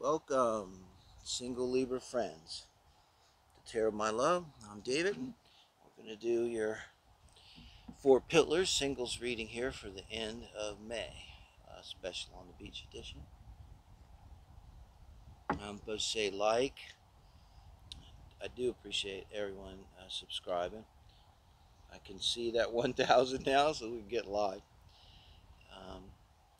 Welcome, single Libra friends, to Tarot of My Love. I'm David. We're going to do your four pillars singles reading here for the end of May, uh, special on the beach edition. I'm to say like. I do appreciate everyone uh, subscribing. I can see that 1,000 now, so we can get live. Um,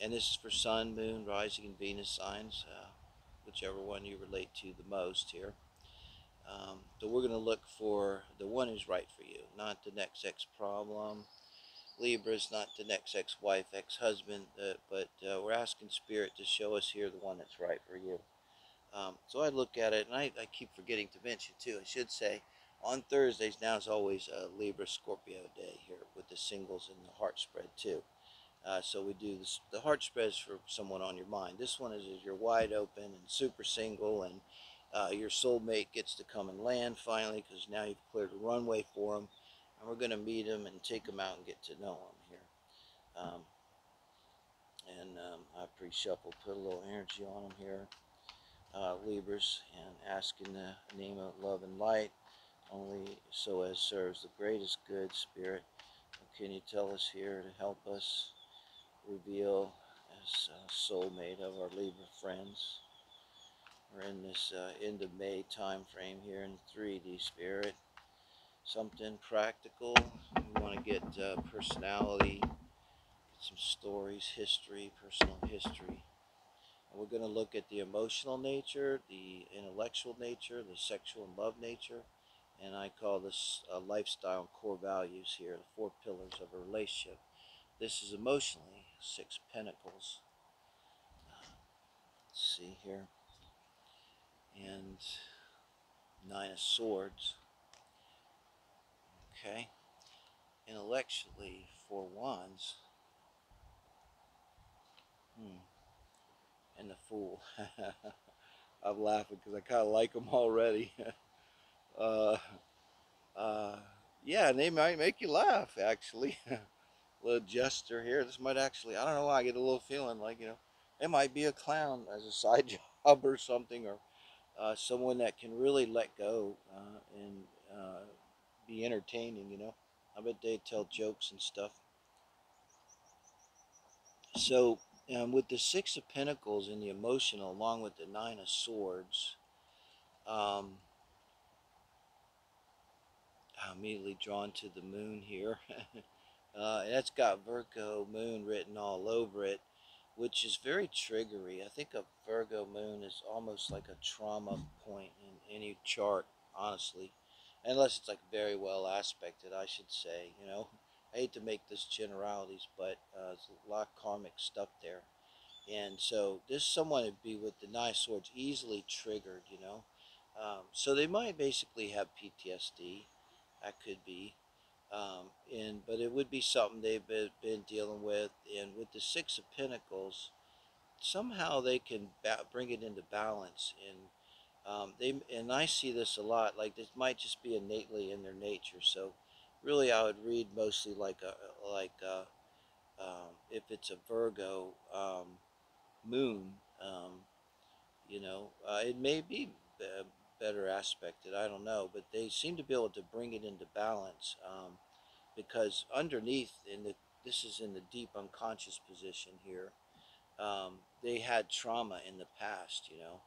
and this is for Sun, Moon, Rising, and Venus signs. Uh, whichever one you relate to the most here. Um, so we're going to look for the one who's right for you, not the next ex problem. Libra's not the next ex-wife, ex-husband, uh, but uh, we're asking Spirit to show us here the one that's right for you. Um, so I look at it, and I, I, keep forgetting to mention too. I should say, on Thursdays now is always a Libra Scorpio day here with the singles and the heart spread too. Uh, so we do this, the heart spreads for someone on your mind. This one is, is you're wide open and super single, and uh, your soulmate gets to come and land finally because now you've cleared a runway for them, and we're going to meet them and take them out and get to know them here. Um, and um, I pre-shuffle, put a little energy on them here, uh, Libras, and ask in the name of love and light, only so as serves the greatest good spirit. Can you tell us here to help us? Reveal as a soulmate of our Libra friends. We're in this uh, end of May time frame here in 3D spirit. Something practical. We want to get uh, personality, get some stories, history, personal history. And we're going to look at the emotional nature, the intellectual nature, the sexual and love nature, and I call this uh, lifestyle and core values here, the four pillars of a relationship. This is emotionally Six Pentacles. let's see here. And Nine of Swords. Okay. Intellectually, Four Wands. Hmm. And the Fool. I'm laughing because I kind of like them already. uh, uh, yeah, and they might make you laugh, actually. little jester here. This might actually, I don't know why I get a little feeling like, you know, it might be a clown as a side job or something, or uh, someone that can really let go uh, and uh, be entertaining, you know. I bet they tell jokes and stuff. So, um, with the Six of Pentacles and the emotional, along with the Nine of Swords, um, I'm immediately drawn to the moon here. Uh, that's got Virgo moon written all over it, which is very triggery. I think a Virgo moon is almost like a trauma point in any chart, honestly. Unless it's like very well aspected, I should say. You know, I hate to make this generalities, but uh, there's a lot of karmic stuff there. And so this someone would be with the nine swords easily triggered, you know. Um, so they might basically have PTSD. That could be. Um, and but it would be something they've been, been dealing with, and with the Six of Pentacles, somehow they can bring it into balance. And um, they and I see this a lot. Like this might just be innately in their nature. So really, I would read mostly like a like a, um, if it's a Virgo um, moon. Um, you know, uh, it may be better aspected. I don't know, but they seem to be able to bring it into balance um, because underneath, in the this is in the deep unconscious position here. Um, they had trauma in the past, you know.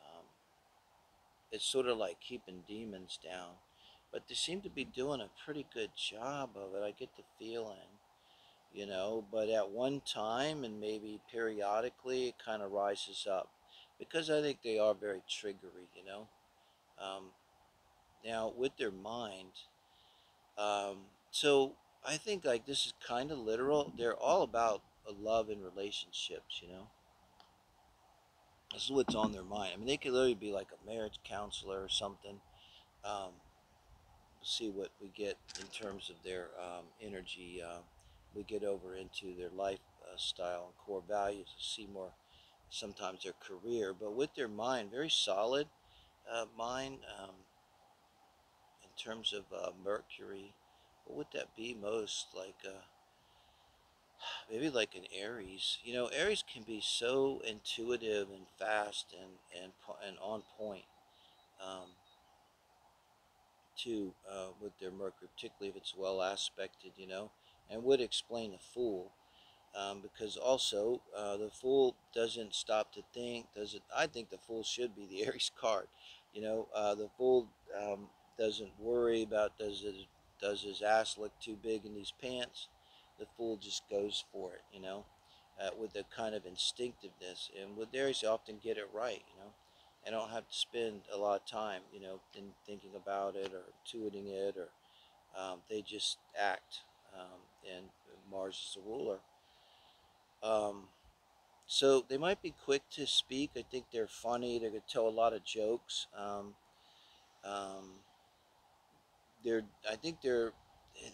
Um, it's sort of like keeping demons down, but they seem to be doing a pretty good job of it. I get the feeling, you know. But at one time and maybe periodically, it kind of rises up because I think they are very triggery, you know. Um, now, with their mind, um, so I think like this is kind of literal. They're all about love and relationships, you know. This is what's on their mind. I mean, they could literally be like a marriage counselor or something. Um, see what we get in terms of their um, energy. Uh, we get over into their lifestyle and core values. See more sometimes their career, but with their mind, very solid uh, mind um, in terms of uh, Mercury. What would that be most like? Uh, maybe like an Aries. You know, Aries can be so intuitive and fast and and and on point. Um, too uh, with their Mercury, particularly if it's well aspected, you know, and would explain the Fool. Um, because also uh, the Fool doesn't stop to think. Does it? I think the Fool should be the Aries card. You know, uh, the Fool um, doesn't worry about does his does his ass look too big in these pants. The Fool just goes for it. You know, uh, with a kind of instinctiveness, and with you often get it right. You know I don't have to spend a lot of time, you know, in thinking about it or intuiting it, or um, they just act. Um, and Mars is the ruler. Um, so they might be quick to speak. I think they're funny. They could tell a lot of jokes. Um, um, they're, I think they're,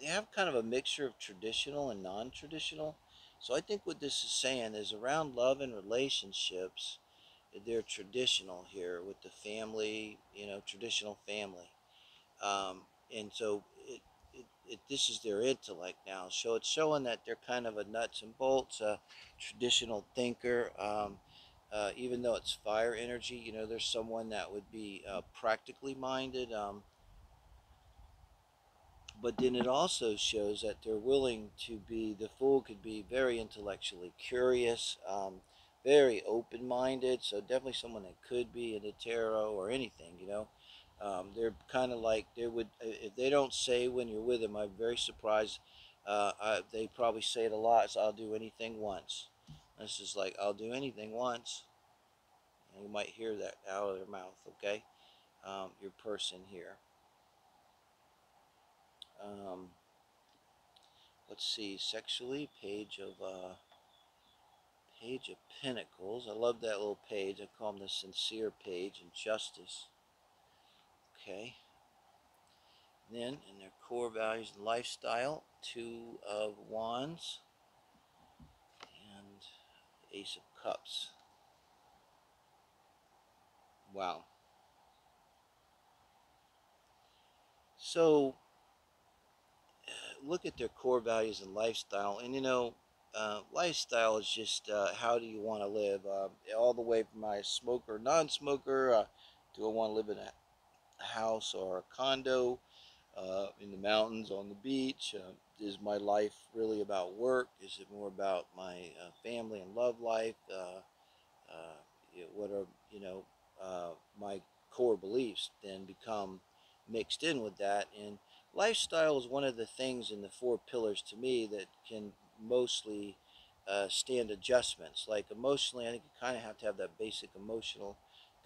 they have kind of a mixture of traditional and non-traditional. So I think what this is saying is around love and relationships they're traditional here with the family, you know, traditional family. Um, and so it, it, it, this is their intellect now. So it's showing that they're kind of a nuts and bolts, a traditional thinker. Um, uh, even though it's fire energy, you know, there's someone that would be uh, practically minded. Um, but then it also shows that they're willing to be, the fool could be very intellectually curious. Um, very open-minded, so definitely someone that could be into tarot or anything, you know. Um, they're kind of like they would if they don't say when you're with them. I'm very surprised. Uh, I, they probably say it a lot. So I'll do anything once. This is like I'll do anything once. And you might hear that out of their mouth. Okay, um, your person here. Um, let's see, sexually, page of. Uh, Page of Pentacles. I love that little page. I call them the sincere page and justice. Okay. then, in their core values and lifestyle, Two of Wands and Ace of Cups. Wow. So, look at their core values and lifestyle. And you know, uh, lifestyle is just uh, how do you want to live? Uh, all the way from my smoker, non-smoker, uh, do I want to live in a house or a condo, uh, in the mountains, on the beach? Uh, is my life really about work? Is it more about my family and love life? what are you know my core beliefs? Then become mixed in with that and lifestyle is one of the things in the four pillars to me that can mostly uh, stand adjustments. Like emotionally, I think you kind of have to have that basic emotional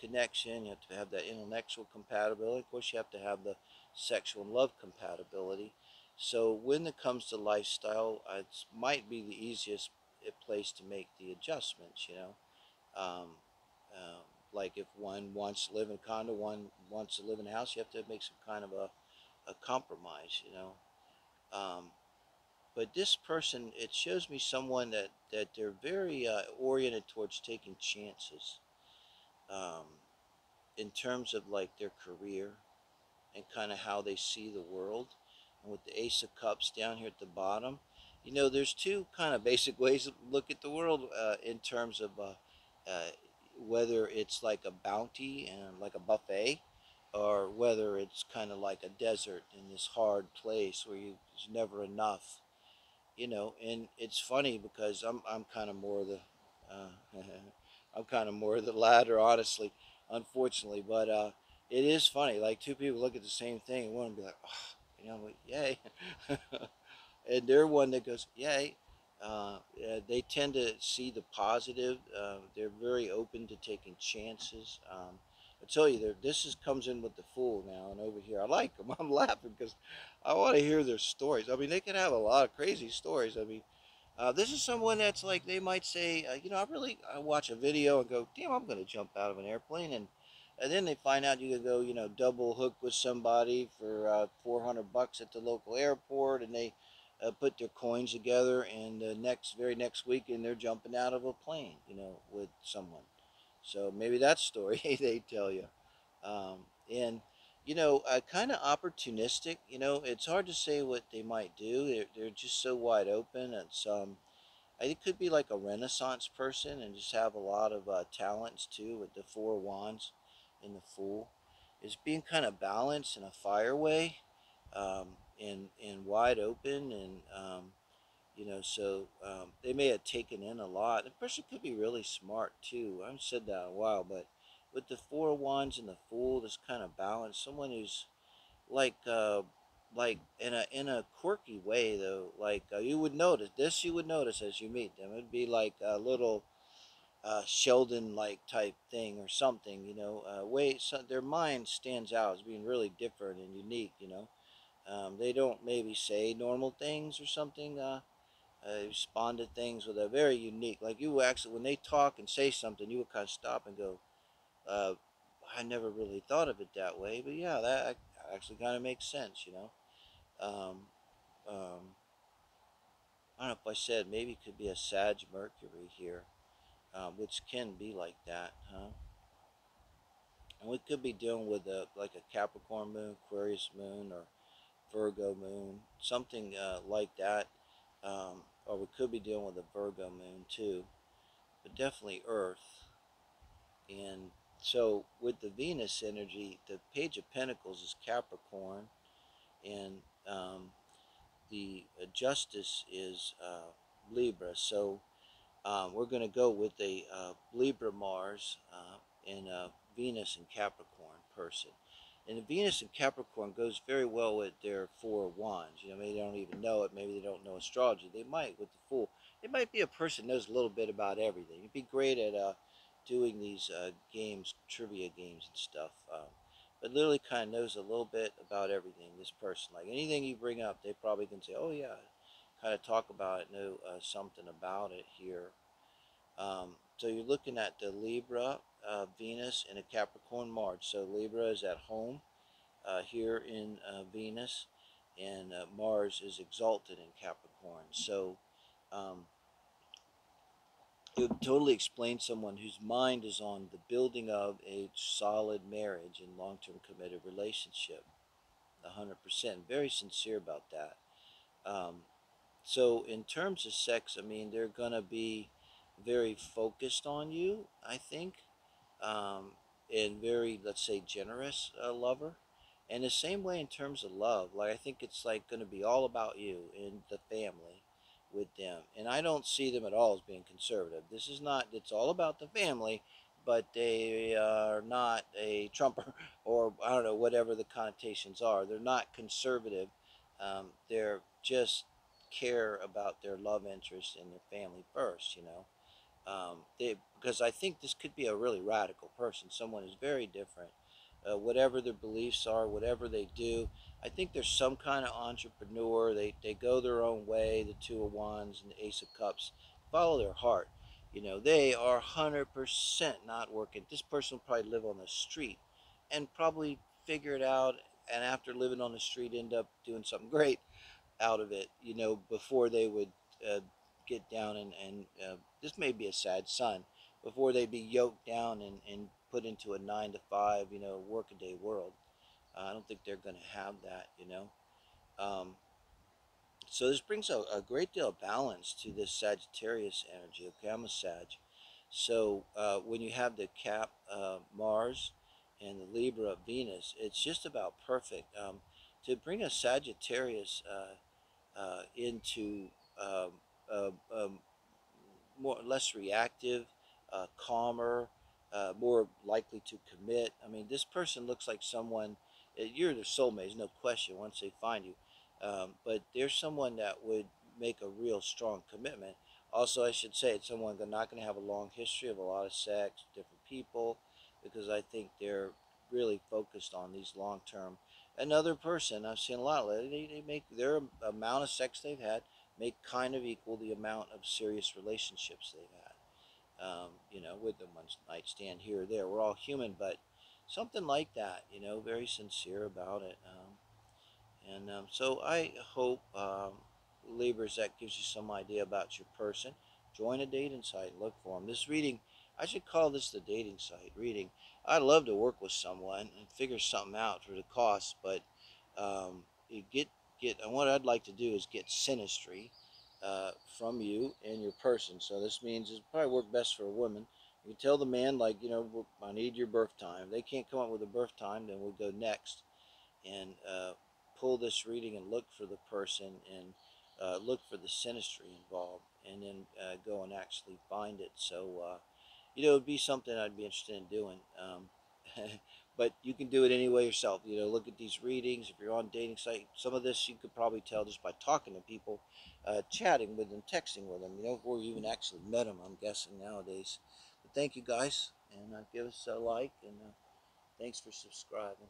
connection. You have to have that intellectual compatibility. Of course, you have to have the sexual and love compatibility. So when it comes to lifestyle, it might be the easiest place to make the adjustments, you know. Um, uh, like if one wants to live in a condo, one wants to live in a house, you have to make some kind of a, a compromise, you know. Um, but this person, it shows me someone that, that they're very uh, oriented towards taking chances um, in terms of like their career and kind of how they see the world. And with the Ace of Cups down here at the bottom, you know, there's two kind of basic ways to look at the world uh, in terms of uh, uh, whether it's like a bounty and like a buffet or whether it's kind of like a desert in this hard place where you, there's never enough you know, and it's funny because I'm I'm kind of more the uh, I'm kind of more the latter, honestly, unfortunately. But uh, it is funny. Like two people look at the same thing and one be like, oh, you know, yay, and they're one that goes, yay. Uh, they tend to see the positive. Uh, they're very open to taking chances. Um, I tell you, this is comes in with the fool now, and over here, I like them. I'm laughing because I want to hear their stories. I mean, they can have a lot of crazy stories. I mean, uh, this is someone that's like they might say, uh, you know, I really I watch a video and go, damn, I'm going to jump out of an airplane, and and then they find out you can go, you know, double hook with somebody for uh, 400 bucks at the local airport, and they uh, put their coins together, and the next very next weekend they're jumping out of a plane, you know, with someone. So maybe that story they tell you. Um, and, you know, uh, kind of opportunistic. You know, it's hard to say what they might do. They're, they're just so wide open. It's, um, I think could be like a Renaissance person and just have a lot of uh, talents too with the four wands in the Fool. Is being kind of balanced in a fire way, um, and and wide open and um, you know so um, they may have taken in a lot. The person could be really smart too. I haven't said that a while, but with the four wands and the Fool, this kind of balance. Someone who's like uh, like in a in a quirky way though. Like uh, you would notice this, you would notice as you meet them. It'd be like a little uh, Sheldon like type thing or something. You know, uh, way so their mind stands out as being really different and unique. You know, um, they don't maybe say normal things or something. Uh, uh, respond to things with a very unique. Like you actually, when they talk and say something, you would kind of stop and go, uh, "I never really thought of it that way." But yeah, that actually kind of makes sense. You know. Um, um, I don't know if I said maybe it could be a Sag Mercury here, um, which can be like that, huh? And we could be dealing with a like a Capricorn moon, Aquarius moon, or Virgo moon, something uh, like that. Um, or we could be dealing with a Virgo moon too, but definitely Earth. And so with the Venus energy, the Page of Pentacles is Capricorn, and um, the uh, Justice is uh, Libra. So um, we're going to go with a uh, Libra Mars uh, and a Venus and Capricorn person. And the Venus and Capricorn goes very well with their four wands. You know, maybe they don't even know it. Maybe they don't know astrology. They might with the Fool. It might be a person knows a little bit about everything. You'd be great at uh, doing these uh, games, trivia games and stuff. Um, but literally kind of knows a little bit about everything. This person, like anything you bring up, they probably can say, "Oh yeah," kind of talk about it, know uh, something about it here. Um, so you're looking at the Libra, uh, Venus, in a Capricorn Mars. So Libra is at home uh, here in uh, Venus, and uh, Mars is exalted in Capricorn. So um, it would totally explain someone whose mind is on the building of a solid marriage and long-term committed relationship 100% very sincere about that um, so in terms of sex i mean they're going to be very focused on you i think um, and very let's say generous uh, lover and the same way in terms of love like i think it's like going to be all about you and the family with them. And I don't see them at all as being conservative. This is not, it's all about the family, but they are not a Trumper or I don't know, whatever the connotations are. They're not conservative. Um, they're just care about their love interest and their family first, you know. Um, they, because I think this could be a really radical person, someone who's very different. Uh, whatever their beliefs are, whatever they do, I think there's some kind of entrepreneur. They, they go their own way, the Two of Wands and the Ace of Cups. Follow their heart. You know, they are 100% not working. This person will probably live on the street and probably figure it out. And after living on the street, end up doing something great out of it, you know, before they would uh, get down and, and uh, this may be a sad son, before they'd be yoked down and, and put into a nine to five, you know, workaday world. I don't think they're going to have that, you know. Um, so this brings a, a, great deal of balance to this Sagittarius energy. Okay, I'm a Sag. So uh, when you have the Cap uh, Mars and the Libra Venus, it's just about perfect. Um, to bring a Sagittarius uh, uh into um, uh, um, more less reactive, uh, calmer, more likely to commit. I mean, this person looks like someone uh, you're their soulmate, no question once they find you. Um, but there's someone that would make a real strong commitment. Also, I should say it's someone that's not going to have a long history of a lot of sex, different people, because I think they're really focused on these long term. Another person I've seen a lot of they, they make their amount of sex they've had make kind of equal the amount of serious relationships they've had. Um, you know, with the one night stand here or there. We're all human, but something like that, you know, very sincere about it. Um, and um, so I hope, um, Libras, that gives you some idea about your person. Join a dating site, and look for them. This reading, I should call this the dating site reading. I'd love to work with someone and figure something out for the cost, but um, you get get. And what I'd like to do is get synastry, uh, from you and your person. So this means it probably work best for a woman. You tell the man like, you know, I need your birth time. If they can't come up with a birth time, then we'll go next and uh, pull this reading and look for the person and uh, look for the synastry involved, and then uh, go and actually find it. So, uh, you know, it'd be something I'd be interested in doing. Um, but you can do it anyway yourself. You know, look at these readings. If you're on dating site, some of this you could probably tell just by talking to people, uh, chatting with them, texting with them. You know, before you even actually met them. I'm guessing nowadays. But thank you guys, and uh, give us a like, and uh, thanks for subscribing.